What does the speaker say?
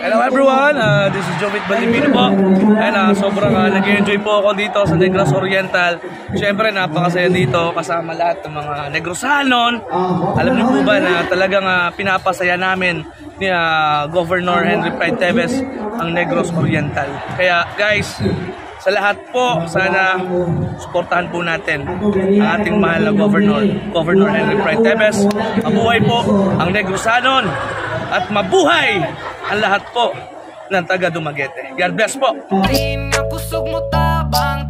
Hello everyone, uh, this is Jovit Balibino po. And uh, sobrang uh, nag-enjoy po ako dito sa Negros Oriental. Siyempre napakasaya dito kasama lahat ng mga Negrosanon. Alam niyo po ba na talagang uh, pinapasaya namin ni uh, Governor Henry Pride Teves ang Negros Oriental. Kaya guys, sa lahat po, sana suportahan po natin ang ating mahal na Governor, Governor Henry Pride Teves. Mabuhay po ang Negrosanon at mabuhay ang lahat po ng taga Dumaguete. God bless po! Rin ang kusog mo tabang